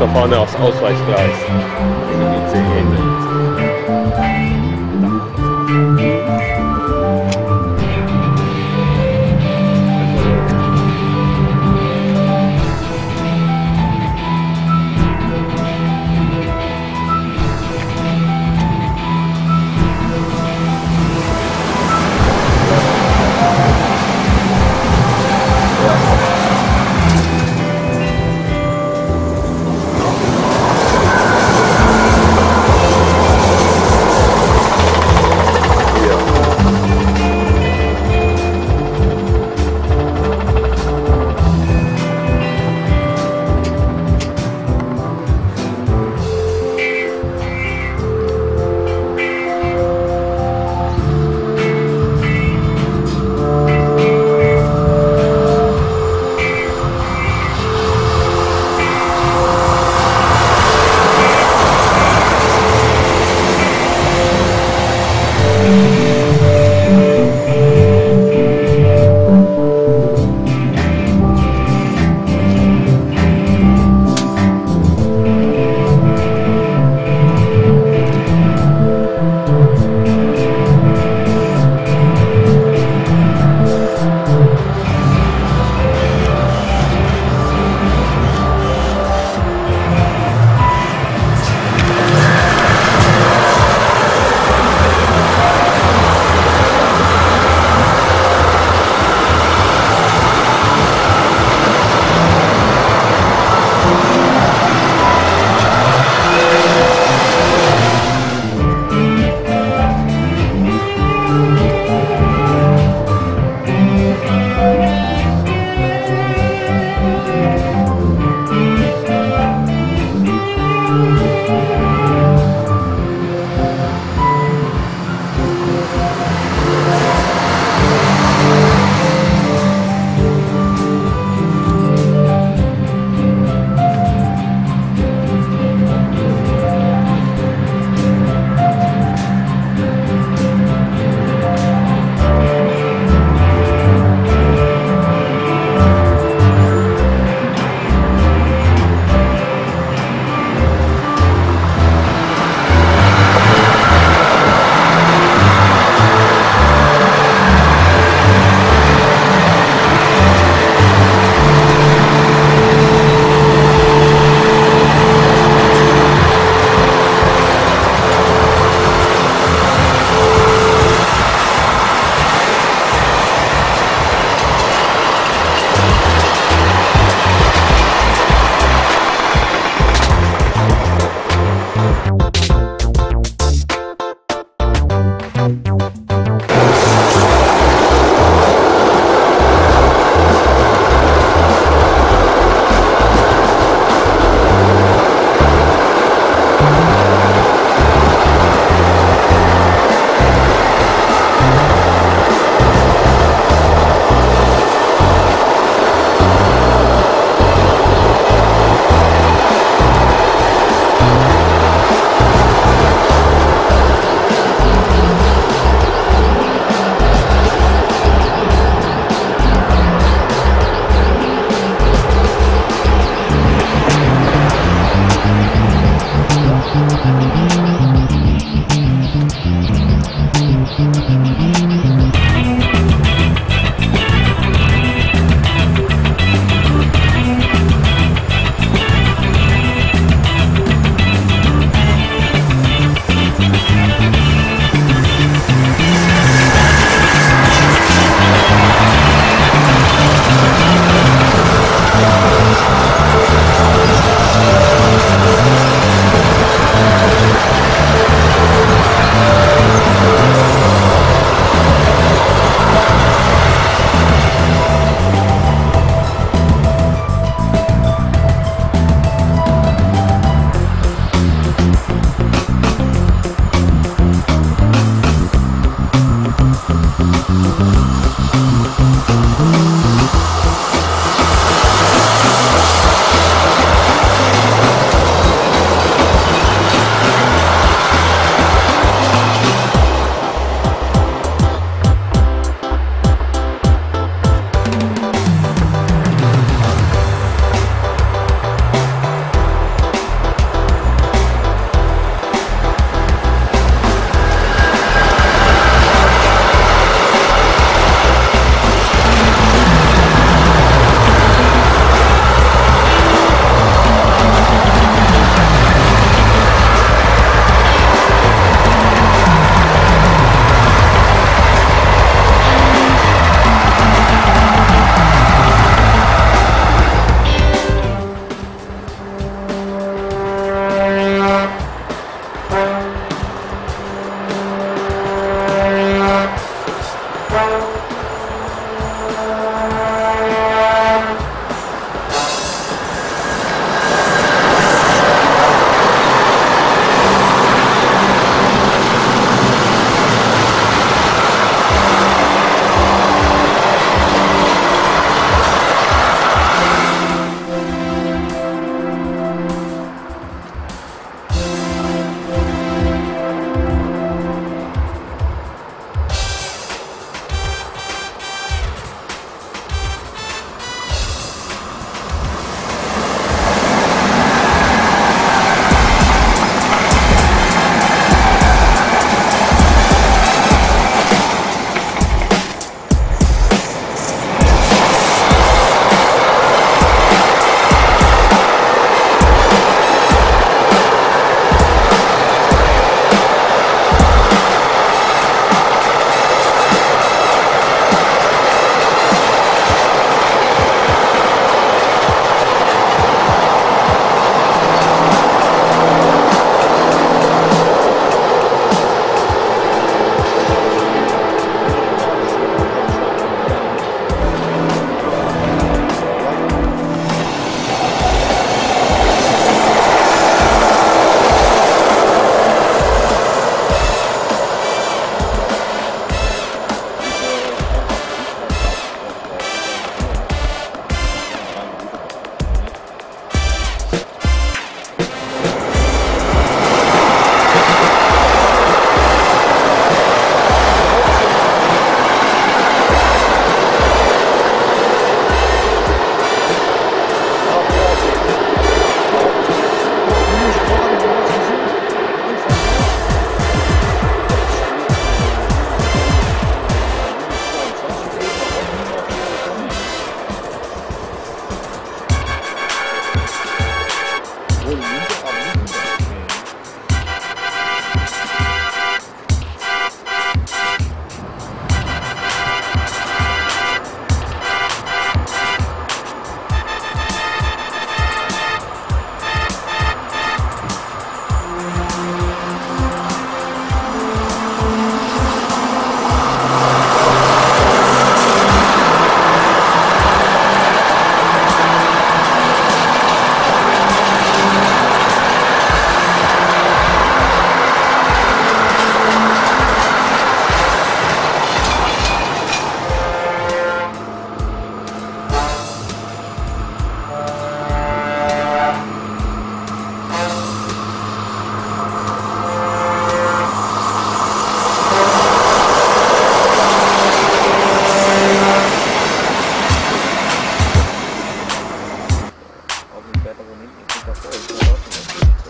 da vorne aufs Ausweichgleis. такое животное.